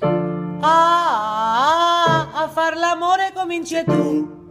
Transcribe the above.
Ah, ah, ah, a far l'amore cominci tu.